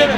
Tira.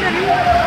Thank